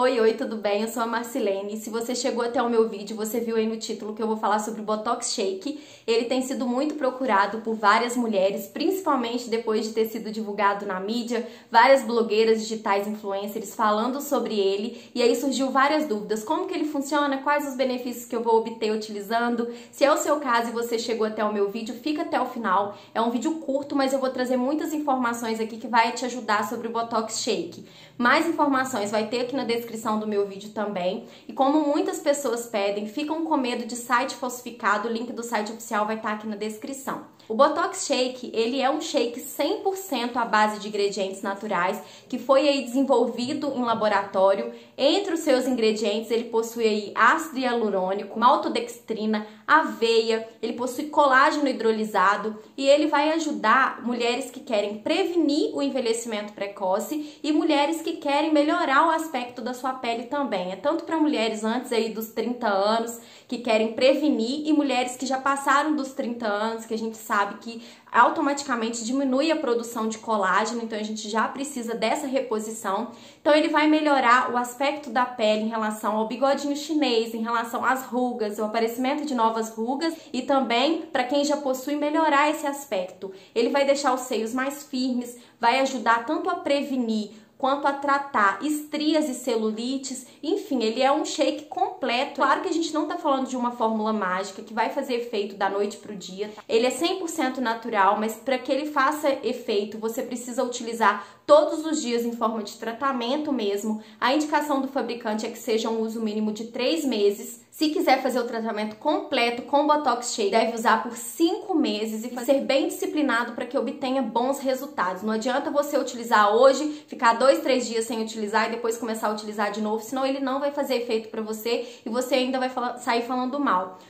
Oi, oi, tudo bem? Eu sou a Marcilene. Se você chegou até o meu vídeo, você viu aí no título que eu vou falar sobre o Botox Shake. Ele tem sido muito procurado por várias mulheres, principalmente depois de ter sido divulgado na mídia, várias blogueiras digitais influencers falando sobre ele, e aí surgiu várias dúvidas. Como que ele funciona? Quais os benefícios que eu vou obter utilizando? Se é o seu caso e você chegou até o meu vídeo, fica até o final. É um vídeo curto, mas eu vou trazer muitas informações aqui que vai te ajudar sobre o Botox Shake. Mais informações vai ter aqui na descrição descrição do meu vídeo também. E como muitas pessoas pedem, ficam com medo de site falsificado, o link do site oficial vai estar aqui na descrição. O Botox Shake, ele é um shake 100% à base de ingredientes naturais, que foi aí desenvolvido em laboratório. Entre os seus ingredientes, ele possui aí ácido hialurônico, maltodextrina, aveia, ele possui colágeno hidrolisado e ele vai ajudar mulheres que querem prevenir o envelhecimento precoce e mulheres que querem melhorar o aspecto da sua pele também. É tanto para mulheres antes aí dos 30 anos que querem prevenir e mulheres que já passaram dos 30 anos, que a gente sabe que automaticamente diminui a produção de colágeno, então a gente já precisa dessa reposição. Então ele vai melhorar o aspecto da pele em relação ao bigodinho chinês, em relação às rugas, o aparecimento de novas rugas e também para quem já possui melhorar esse aspecto. Ele vai deixar os seios mais firmes, vai ajudar tanto a prevenir quanto a tratar estrias e celulites. Enfim, ele é um shake completo. Claro que a gente não está falando de uma fórmula mágica que vai fazer efeito da noite para o dia. Ele é 100% natural, mas para que ele faça efeito, você precisa utilizar todos os dias em forma de tratamento mesmo. A indicação do fabricante é que seja um uso mínimo de 3 meses. Se quiser fazer o tratamento completo com Botox Shake, deve usar por 5 meses e ser bem disciplinado para que obtenha bons resultados. Não adianta você utilizar hoje, ficar dois, três dias sem utilizar e depois começar a utilizar de novo, senão ele não vai fazer efeito para você e você ainda vai sair falando mal.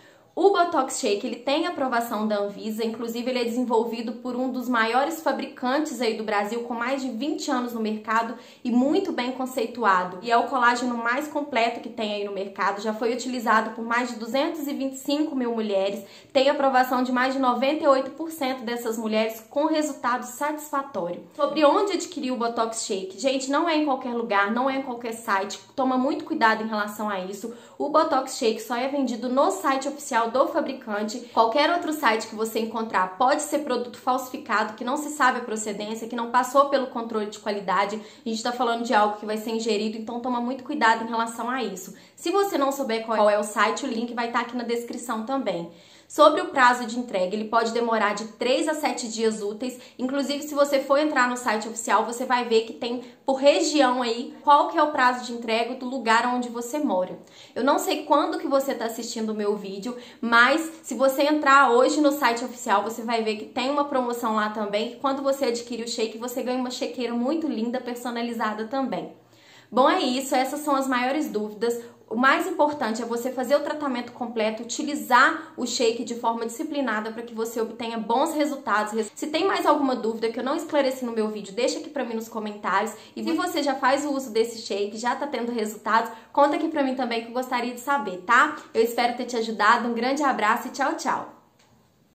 O Botox Shake ele tem aprovação da Anvisa, inclusive ele é desenvolvido por um dos maiores fabricantes aí do Brasil, com mais de 20 anos no mercado e muito bem conceituado. E é o colágeno mais completo que tem aí no mercado, já foi utilizado por mais de 225 mil mulheres, tem aprovação de mais de 98% dessas mulheres com resultado satisfatório. Sobre onde adquirir o Botox Shake, gente, não é em qualquer lugar, não é em qualquer site, toma muito cuidado em relação a isso. O Botox Shake só é vendido no site oficial do fabricante. Qualquer outro site que você encontrar pode ser produto falsificado, que não se sabe a procedência, que não passou pelo controle de qualidade. A gente está falando de algo que vai ser ingerido, então toma muito cuidado em relação a isso. Se você não souber qual é o site, o link vai estar tá aqui na descrição também. Sobre o prazo de entrega, ele pode demorar de 3 a 7 dias úteis. Inclusive, se você for entrar no site oficial, você vai ver que tem por região aí qual que é o prazo de entrega do lugar onde você mora. Eu não sei quando que você está assistindo o meu vídeo, mas se você entrar hoje no site oficial, você vai ver que tem uma promoção lá também, que quando você adquire o shake, você ganha uma chequeira muito linda, personalizada também. Bom, é isso, essas são as maiores dúvidas. O mais importante é você fazer o tratamento completo, utilizar o shake de forma disciplinada para que você obtenha bons resultados. Se tem mais alguma dúvida que eu não esclareci no meu vídeo, deixa aqui para mim nos comentários. E se você já faz o uso desse shake, já tá tendo resultados, conta aqui para mim também que eu gostaria de saber, tá? Eu espero ter te ajudado. Um grande abraço e tchau, tchau!